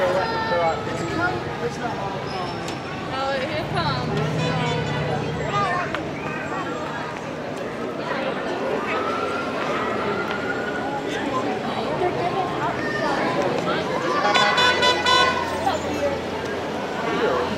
Oh, here comes. Yeah.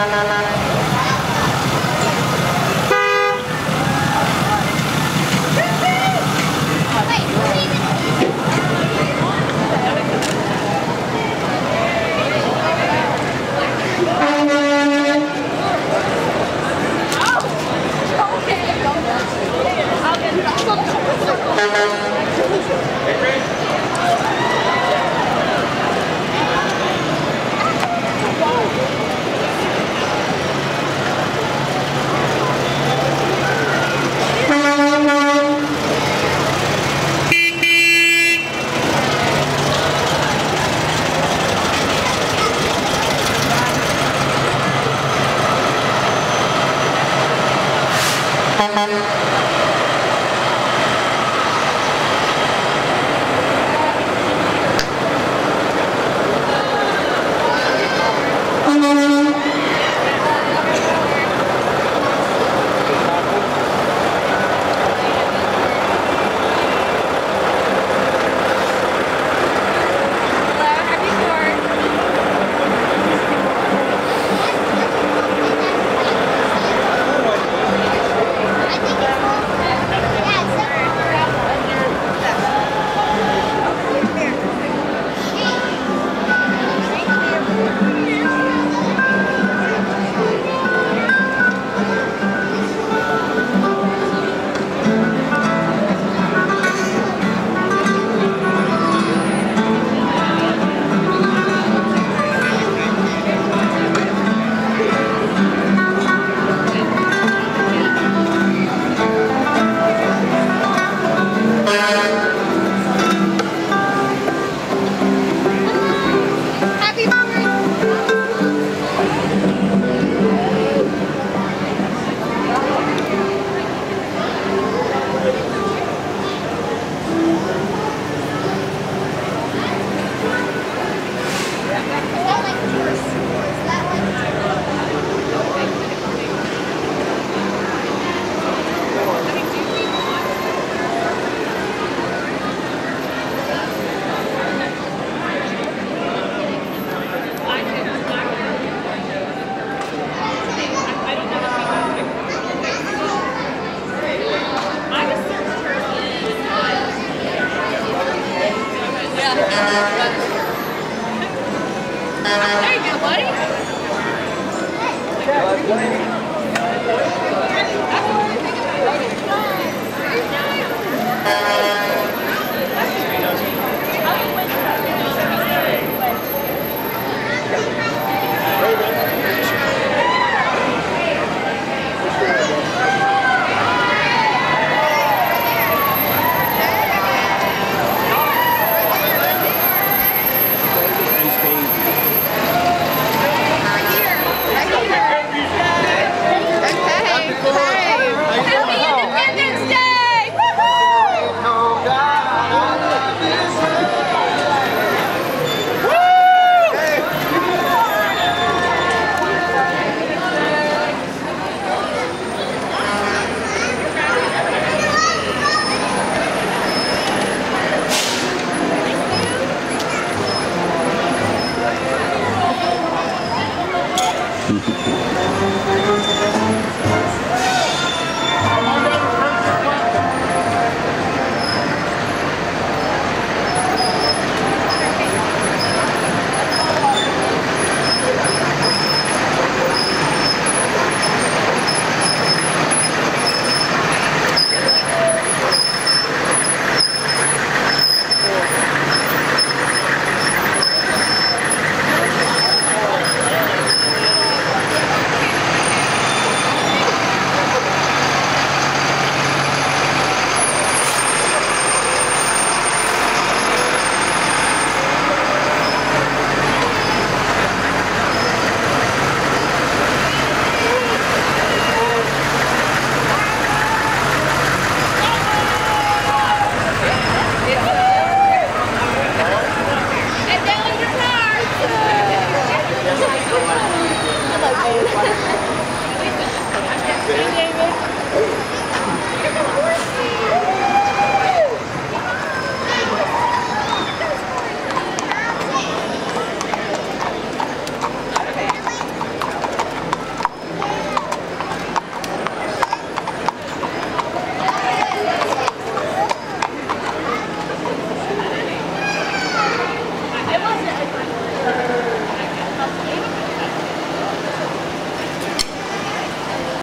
Música